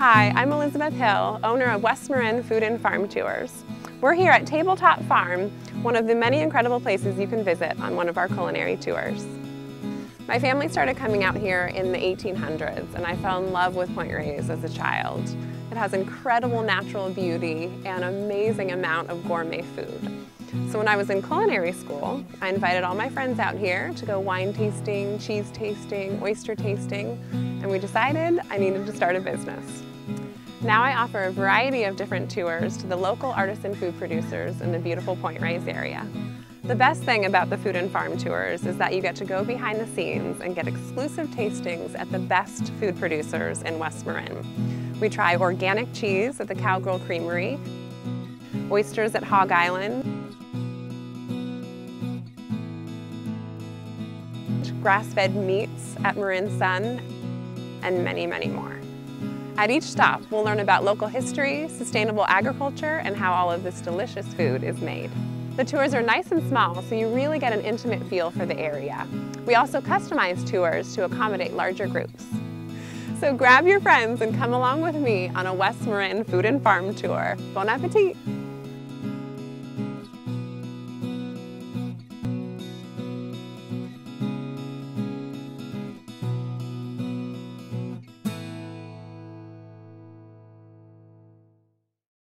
Hi, I'm Elizabeth Hill, owner of West Marin Food and Farm Tours. We're here at Tabletop Farm, one of the many incredible places you can visit on one of our culinary tours. My family started coming out here in the 1800s and I fell in love with Point Reyes as a child. It has incredible natural beauty and amazing amount of gourmet food. So when I was in culinary school, I invited all my friends out here to go wine tasting, cheese tasting, oyster tasting, and we decided I needed to start a business. Now I offer a variety of different tours to the local artisan food producers in the beautiful Point Reyes area. The best thing about the food and farm tours is that you get to go behind the scenes and get exclusive tastings at the best food producers in West Marin. We try organic cheese at the Cowgirl Creamery, oysters at Hog Island, grass-fed meats at Marin Sun, and many, many more. At each stop, we'll learn about local history, sustainable agriculture, and how all of this delicious food is made. The tours are nice and small, so you really get an intimate feel for the area. We also customize tours to accommodate larger groups. So grab your friends and come along with me on a West Marin food and farm tour. Bon appetit!